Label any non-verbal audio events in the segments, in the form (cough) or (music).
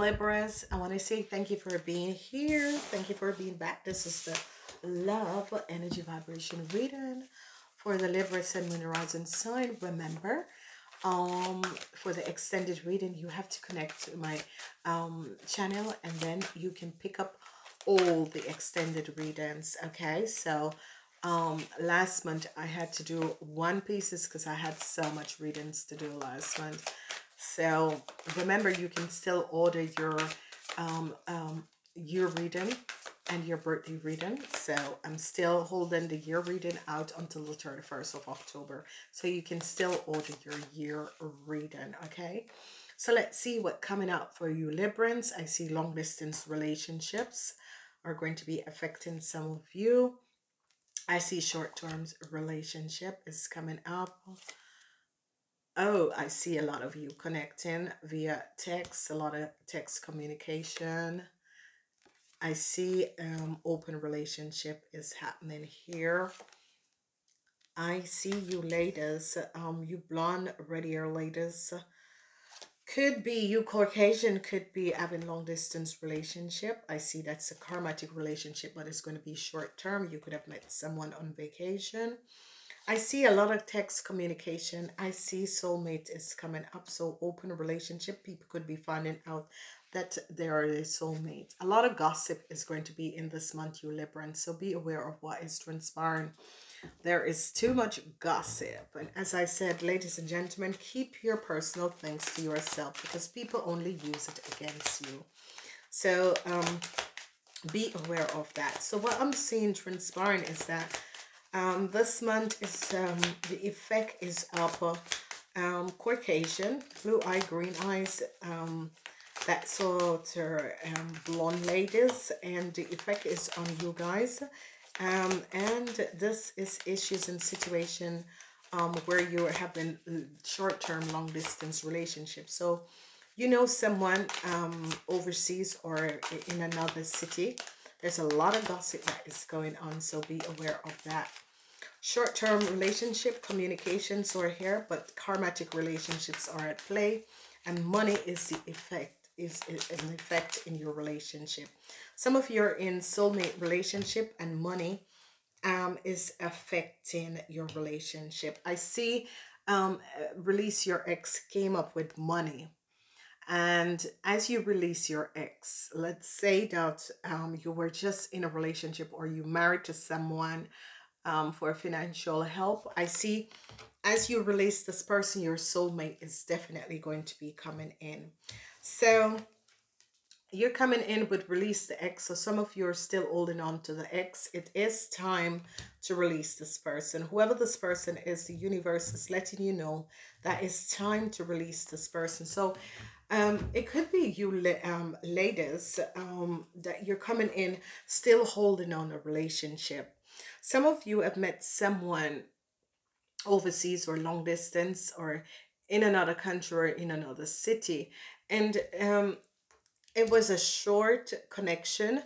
Libras. I want to say thank you for being here. Thank you for being back. This is the love energy vibration reading for the Libra Sun Moon Rising sign. Remember, um, for the extended reading, you have to connect to my um channel and then you can pick up all the extended readings. Okay, so um last month I had to do one pieces because I had so much readings to do last month so remember, you can still order your um, um, year reading and your birthday reading. So I'm still holding the year reading out until the 31st of October. So you can still order your year reading, okay? So let's see what coming up for you Librans. I see long distance relationships are going to be affecting some of you. I see short term relationship is coming up. Oh, I see a lot of you connecting via text, a lot of text communication. I see um, open relationship is happening here. I see you ladies, um, you blonde, red hair ladies. Could be you Caucasian, could be having long distance relationship. I see that's a karmatic relationship, but it's going to be short term. You could have met someone on vacation. I see a lot of text communication. I see soulmate is coming up. So open relationship. People could be finding out that they are a soulmate. A lot of gossip is going to be in this month, you Libran. So be aware of what is transpiring. There is too much gossip. And as I said, ladies and gentlemen, keep your personal things to yourself because people only use it against you. So um, be aware of that. So what I'm seeing transpiring is that um, this month is um, the effect is upper um, Caucasian, blue eye, green eyes, um, that sort of um, blonde ladies, and the effect is on you guys. Um, and this is issues and situation um, where you're having short-term, long-distance relationships. So you know someone um, overseas or in another city there's a lot of gossip that is going on, so be aware of that. Short-term relationship communications are here, but karmatic relationships are at play, and money is the effect is an effect in your relationship. Some of you are in soulmate relationship, and money um, is affecting your relationship. I see um, release your ex came up with money and as you release your ex, let's say that um, you were just in a relationship or you married to someone um, for financial help. I see as you release this person, your soulmate is definitely going to be coming in. So you're coming in with release the ex. So some of you are still holding on to the ex. It is time to release this person. Whoever this person is, the universe is letting you know that it's time to release this person. So um, it could be you um, ladies um, that you're coming in still holding on a relationship. Some of you have met someone overseas or long distance or in another country or in another city. And um, it was a short connection,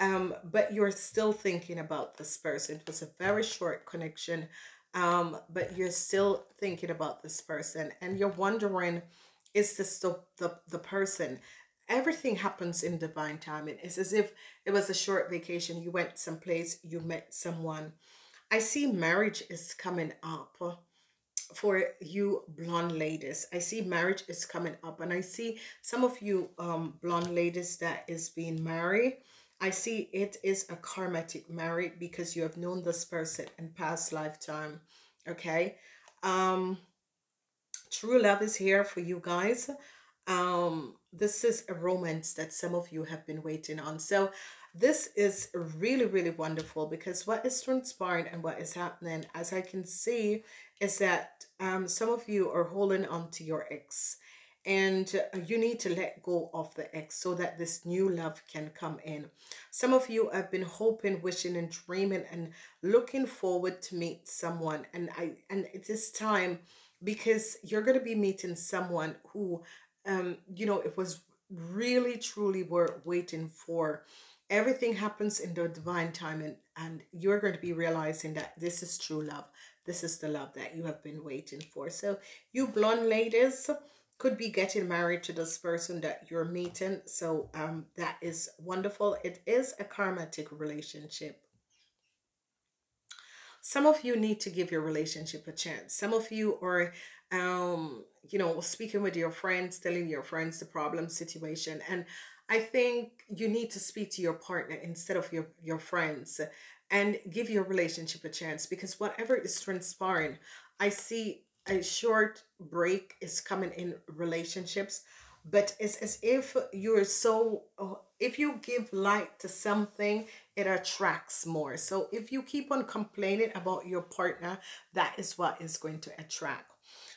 um, but you're still thinking about this person. It was a very short connection, um, but you're still thinking about this person and you're wondering is this the, the, the person. Everything happens in divine timing. It's as if it was a short vacation. You went someplace you met someone. I see marriage is coming up for you blonde ladies. I see marriage is coming up and i see some of you um blonde ladies that is being married. I see it is a karmatic marriage because you have known this person in past lifetime okay? Um True love is here for you guys. Um, this is a romance that some of you have been waiting on. So this is really, really wonderful because what is transpiring and what is happening, as I can see, is that um, some of you are holding on to your ex and you need to let go of the ex so that this new love can come in. Some of you have been hoping, wishing and dreaming and looking forward to meet someone and I and it is time because you're going to be meeting someone who um you know it was really truly worth waiting for everything happens in the divine time and and you're going to be realizing that this is true love this is the love that you have been waiting for so you blonde ladies could be getting married to this person that you're meeting. So um, that is wonderful. It is a karmatic relationship. Some of you need to give your relationship a chance. Some of you are, um, you know, speaking with your friends, telling your friends the problem situation. And I think you need to speak to your partner instead of your, your friends and give your relationship a chance because whatever is transpiring, I see a short break is coming in relationships but it's as if you're so if you give light to something it attracts more so if you keep on complaining about your partner that is what is going to attract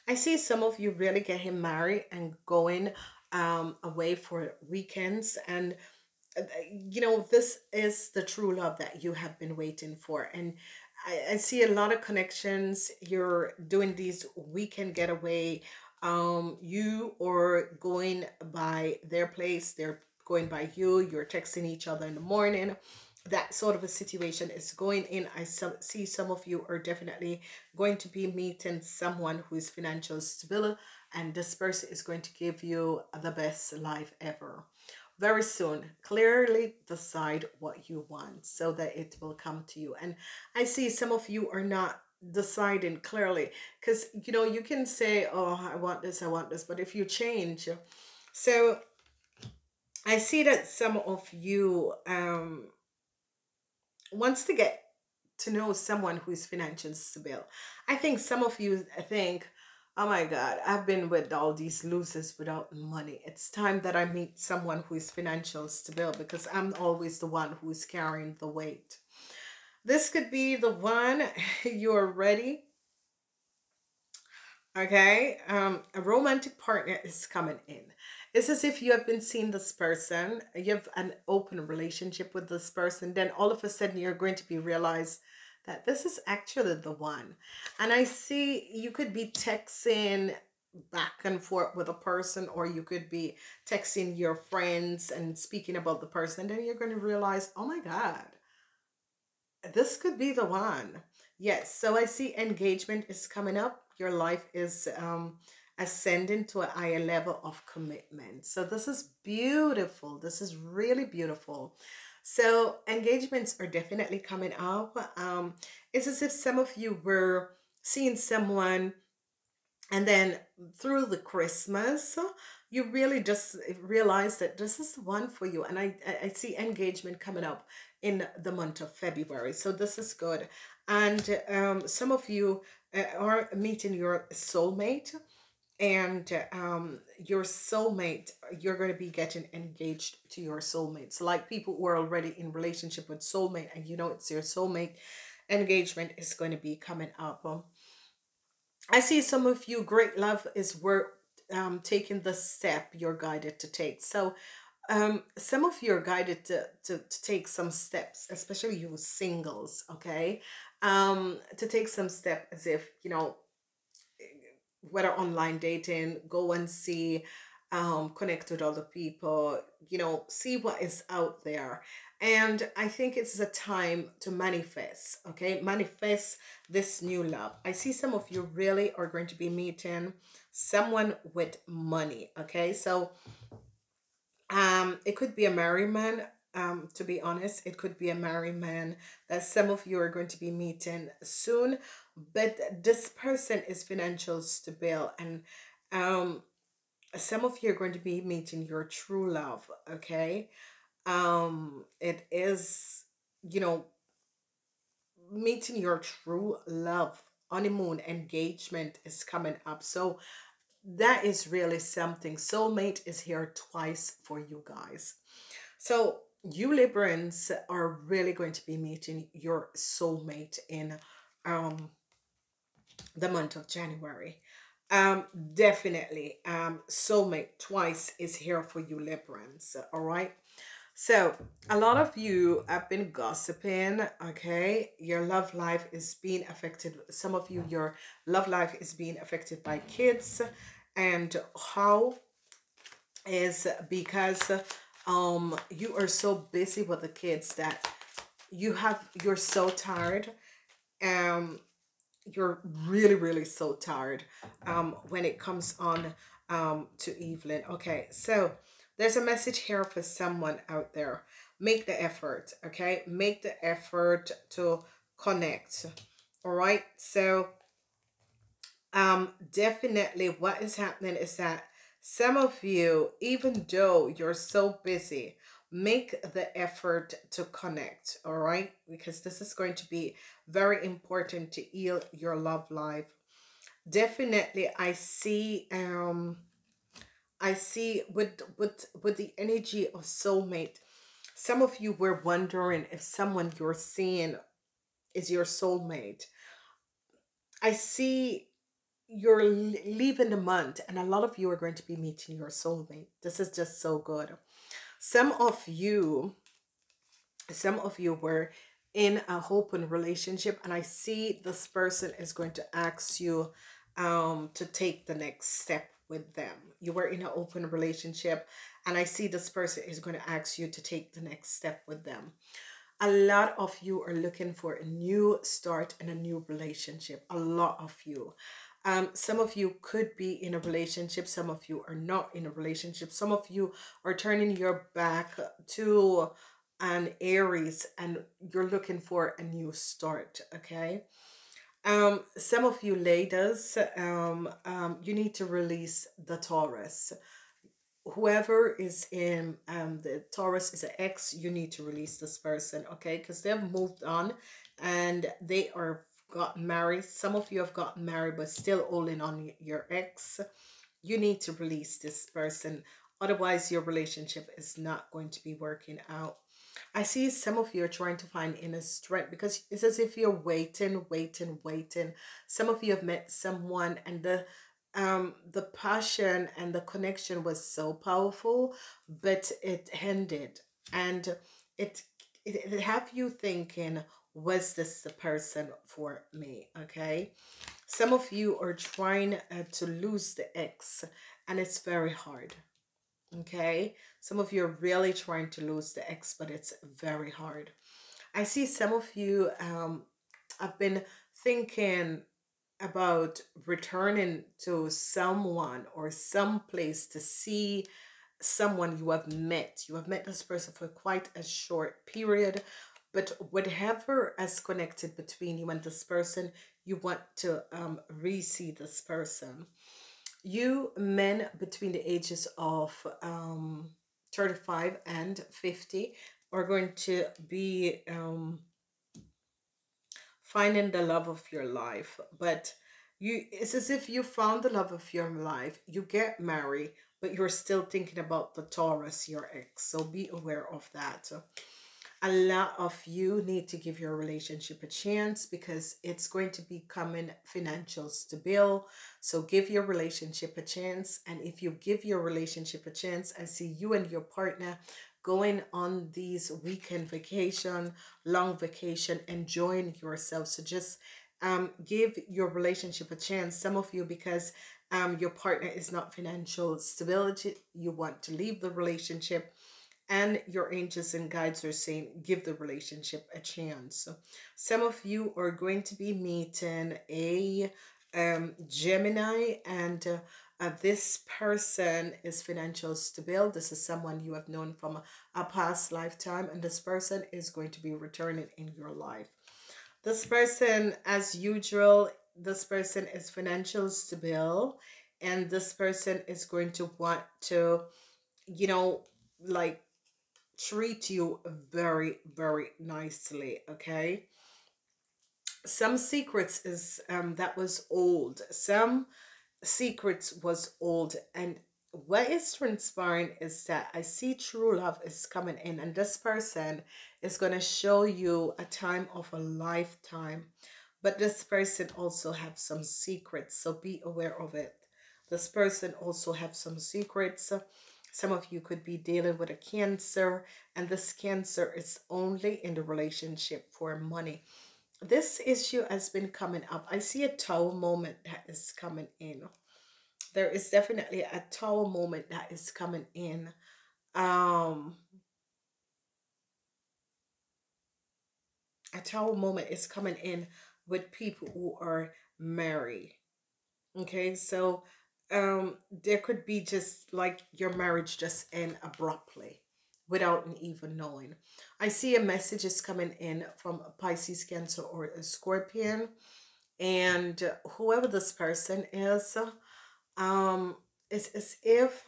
i see some of you really getting married and going um away for weekends and uh, you know this is the true love that you have been waiting for and I, I see a lot of connections. You're doing these weekend getaway. Um, you are going by their place, they're going by you, you're texting each other in the morning. That sort of a situation is going in. I see some of you are definitely going to be meeting someone who is financially stable, and this person is going to give you the best life ever very soon clearly decide what you want so that it will come to you and i see some of you are not deciding clearly because you know you can say oh i want this i want this but if you change so i see that some of you um wants to get to know someone who is financially stable i think some of you think Oh my God, I've been with all these losers without money. It's time that I meet someone who is financial stable because I'm always the one who is carrying the weight. This could be the one (laughs) you're ready. Okay, um, a romantic partner is coming in. It's as if you have been seeing this person, you have an open relationship with this person, then all of a sudden you're going to be realized that this is actually the one. And I see you could be texting back and forth with a person or you could be texting your friends and speaking about the person then you're going to realize oh my god this could be the one. Yes so i see engagement is coming up. Your life is um ascending to a higher level of commitment. So this is beautiful. This is really beautiful. So engagements are definitely coming up. Um, it's as if some of you were seeing someone and then through the Christmas, you really just realize that this is the one for you. And I, I see engagement coming up in the month of February. So this is good. And um, some of you uh, are meeting your soulmate and um, your soulmate you're going to be getting engaged to your soulmate so like people who are already in relationship with soulmate and you know it's your soulmate engagement is going to be coming up um, i see some of you great love is worth um, taking the step you're guided to take so um, some of you are guided to, to, to take some steps especially you singles okay um, to take some step as if you know whether online dating, go and see, um, connect with other people, you know, see what is out there. And I think it's a time to manifest, okay? Manifest this new love. I see some of you really are going to be meeting someone with money, okay? So um it could be a married man um to be honest. It could be a married man that some of you are going to be meeting soon but this person is financial stable and um some of you are going to be meeting your true love okay? Um it is you know meeting your true love. Honeymoon engagement is coming up. So that is really something soulmate is here twice for you guys so you librans are really going to be meeting your soulmate in um the month of January. Um, definitely, um, soulmate twice is here for you, Librans. All right. So, a lot of you have been gossiping, okay? Your love life is being affected. Some of you, your love life is being affected by kids. And how is because um you are so busy with the kids that you have you're so tired um you're really really so tired um when it comes on um, to Evelyn. Okay, so there's a message here for someone out there. Make the effort, okay? Make the effort to connect. All right, so um, definitely what is happening is that some of you, even though you're so busy, make the effort to connect, all right? Because this is going to be very important to heal your love life. Definitely, I see um I see with with with the energy of soulmate. Some of you were wondering if someone you're seeing is your soulmate. I see you're leaving the month and a lot of you are going to be meeting your soulmate. This is just so good. Some of you, some of you were in a open relationship and I see this person is going to ask you um, to take the next step with them. You were in an open relationship and I see this person is going to ask you to take the next step with them. A lot of you are looking for a new start and a new relationship. A lot of you. Um, some of you could be in a relationship, some of you are not in a relationship, some of you are turning your back to an Aries and you're looking for a new start, okay? Um, some of you ladies, um, um, you need to release the Taurus. Whoever is in um the Taurus is an ex, you need to release this person, okay? Because they've moved on and they are got married. Some of you have got married but still holding on your ex. You need to release this person. Otherwise, your relationship is not going to be working out. I see some of you are trying to find inner strength because it's as if you're waiting, waiting, waiting. Some of you have met someone and the um the passion and the connection was so powerful, but it ended. And it it, it have you thinking was this the person for me? Okay? Some of you are trying uh, to lose the ex and it's very hard okay? Some of you are really trying to lose the ex but it's very hard. I see some of you um i've been thinking about returning to someone or some place to see someone you have met. You have met this person for quite a short period but whatever has connected between you and this person, you want to um, re-see this person. You men between the ages of um, 35 and 50 are going to be um, finding the love of your life. But you it's as if you found the love of your life. You get married, but you're still thinking about the Taurus, your ex. So be aware of that a lot of you need to give your relationship a chance because it's going to be coming financial stable so give your relationship a chance and if you give your relationship a chance i see you and your partner going on these weekend vacation long vacation enjoying yourself. So just um give your relationship a chance some of you because um your partner is not financial stability you want to leave the relationship and your angels and guides are saying give the relationship a chance. Some of you are going to be meeting a um, gemini and uh, uh, this person is financial stable. This is someone you have known from a, past lifetime and this person is going to be returning in your life. This person as usual this person is financial stable and this person is going to want to you know like treat you very, very nicely, okay? Some secrets is um that was old. Some secrets was old and what is transpiring is that I see true love is coming in and this person is going to show you a time of a lifetime. But this person also have some secrets, so be aware of it. This person also have some secrets some of you could be dealing with a cancer, and this cancer is only in the relationship for money. This issue has been coming up. I see a tower moment that is coming in. There is definitely a tower moment that is coming in. Um, a tower moment is coming in with people who are married. Okay, so um, there could be just like your marriage just end abruptly without even knowing. I see a message is coming in from a Pisces, Cancer, or a Scorpion. And whoever this person is, um, it's as if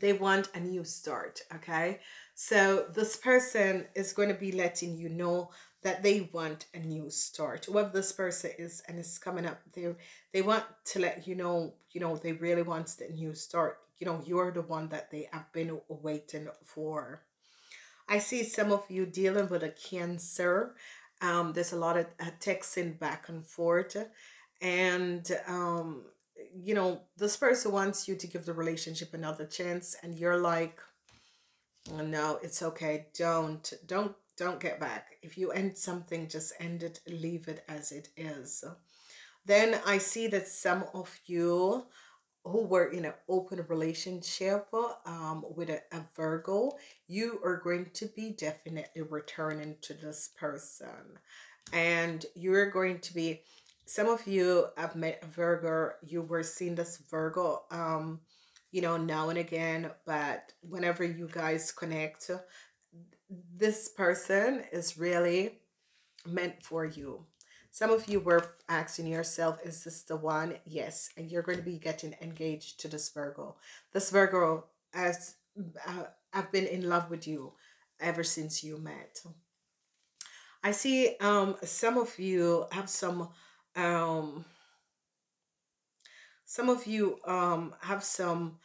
they want a new start, okay? So this person is going to be letting you know that they want a new start. Whoever this person is and it's coming up, they they want to let you know, you know, they really want the new start. You know, you're the one that they have been waiting for. I see some of you dealing with a cancer. Um, there's a lot of uh, texting back and forth. And, um, you know, this person wants you to give the relationship another chance. And you're like, oh, no, it's okay. Don't, don't don't get back. If you end something, just end it, leave it as it is. Then I see that some of you who were in an open relationship um, with a, a Virgo, you are going to be definitely returning to this person. And you're going to be, some of you have met a Virgo, you were seeing this Virgo, um, you know, now and again, but whenever you guys connect, this person is really meant for you. Some of you were asking yourself, is this the one? Yes. And you're going to be getting engaged to this Virgo. This Virgo has uh, I've been in love with you ever since you met. I see um some of you have some um some of you um have some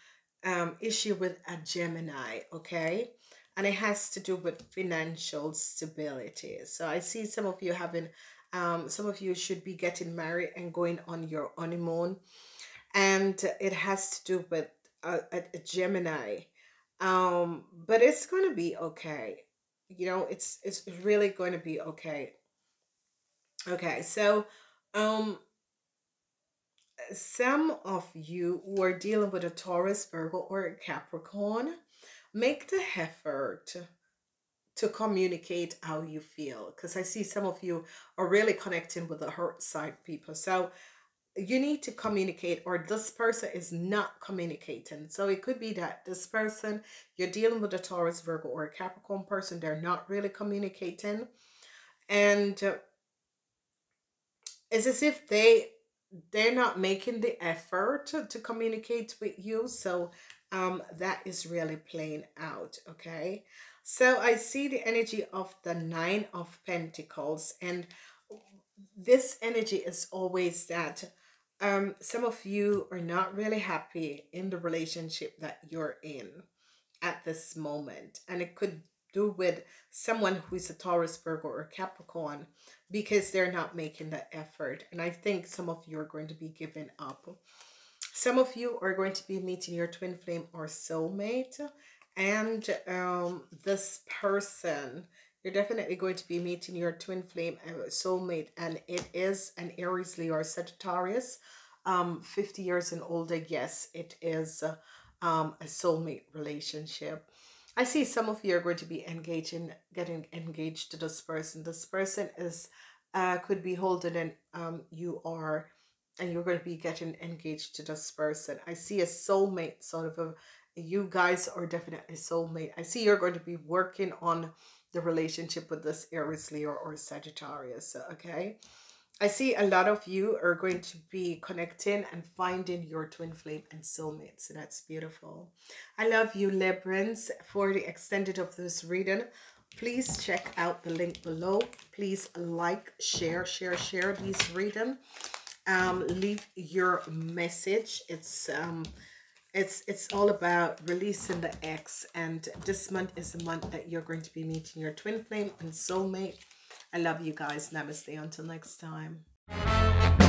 um issue with a Gemini, okay? And it has to do with financial stability. So I see some of you having, um, some of you should be getting married and going on your honeymoon, and it has to do with a, a, Gemini. Um, but it's going to be okay. You know, it's it's really going to be okay. Okay, so um some of you were dealing with a Taurus, Virgo, or a Capricorn, make the effort to communicate how you feel because I see some of you are really connecting with the hurt side people. So you need to communicate or this person is not communicating. So it could be that this person, you're dealing with a Taurus, Virgo, or a Capricorn person, they're not really communicating. And uh, it's as if they they're not making the effort to, to communicate with you. So um, that is really playing out, okay? So I see the energy of the Nine of Pentacles, and this energy is always that um, some of you are not really happy in the relationship that you're in at this moment. And it could do with someone who is a Taurus, Virgo, or Capricorn because they're not making the effort. And I think some of you are going to be giving up. Some of you are going to be meeting your twin flame or soulmate. And um, this person, you're definitely going to be meeting your twin flame uh, soulmate. And it is an Aries, Leo, or Sagittarius. Um, 50 years and older, yes, it is um, a soulmate relationship. I see some of you are going to be engaging, getting engaged to this person. This person is uh, could be holding and um, you are and you're going to be getting engaged to this person. I see a soulmate, sort of a, you guys are definitely soulmate. I see you're going to be working on the relationship with this Aries, Leo, or Sagittarius, okay? I see a lot of you are going to be connecting and finding your twin flame and soulmate. So that's beautiful. I love you, Librans. For the extended of this reading, please check out the link below. Please like, share, share, share these reading um, leave your message. It's um, it's it's all about releasing the ex, and this month is the month that you're going to be meeting your twin flame and soulmate. I love you guys. Namaste. Until next time.